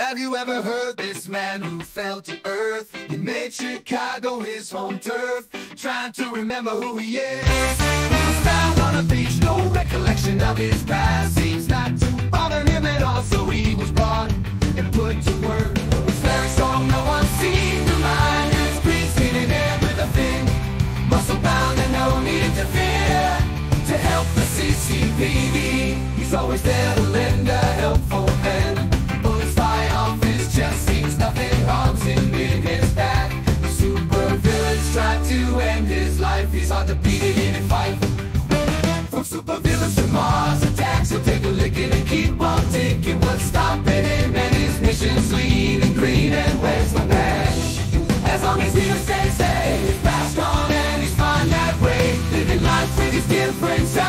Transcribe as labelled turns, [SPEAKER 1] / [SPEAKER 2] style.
[SPEAKER 1] Have you ever heard this man who fell to earth? He made Chicago his home turf, trying to remember who he is. Was found on a beach, no recollection of his past. Seems not to bother him at all, so he was brought and put to work. His very strong, no one seemed to mind. His greasing in air with a fin, muscle bound and no need to fear. To help the CCPD, he's always there to end his life. He's hard to beat it in a fight. From supervillains to Mars attacks, he'll take a licking and keep on ticking. What's stopping him and his mission's lean and green and where's my back? As long as he stays safe, fast on and he's fine that way. Living life with his differences.